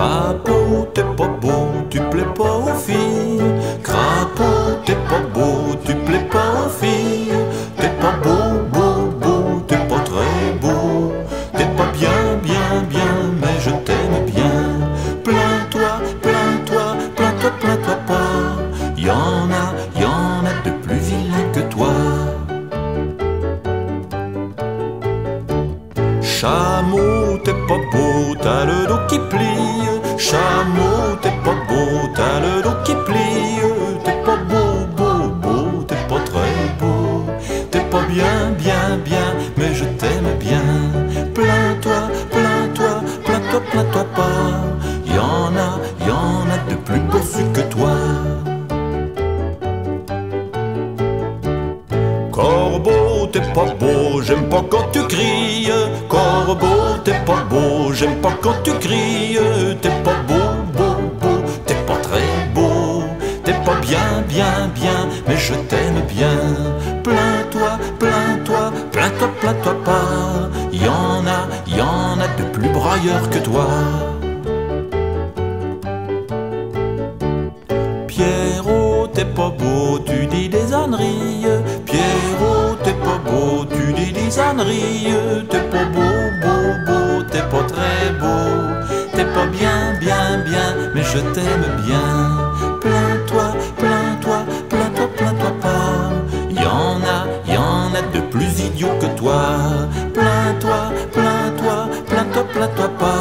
Crapaud, t'es pas beau, tu plais pas aux filles. Crapaud, t'es pas beau, tu plais pas aux filles. T'es pas beau, beau, beau, t'es pas très beau. T'es pas bien, bien, bien, mais je t'aime bien. Plains-toi, plains-toi, plains-toi, plains-toi pas. Y en a, y en a de plus vilains que toi. Chameau, t'es pas beau t'as le dos qui plie. Chameau, t'es pas beau, t'as le dos qui plie. T'es pas beau, beau, beau, t'es pas très beau. T'es pas bien, bien, bien, mais je t'aime bien. Plains-toi, plains-toi, plains-toi, plains-toi t'es pas beau, j'aime pas quand tu cries. Corbeau, t'es pas beau, j'aime pas quand tu cries. T'es pas beau, beau, beau, t'es pas très beau. T'es pas bien, bien, bien, mais je t'aime bien. Plains-toi, plains-toi, plains-toi, plains-toi pas. Y en a, y en a de plus brailleurs que toi. Pierrot, t'es pas beau, tu dis des âneries. T'es pas beau, beau, beau, t'es pas très beau. T'es pas bien, bien, bien, mais je t'aime bien. Plains-toi, plains-toi, plains-toi, plains-toi pas. Y en a, y en a de plus idiots que toi. Plains-toi, plains-toi, plains-toi, plains-toi pas.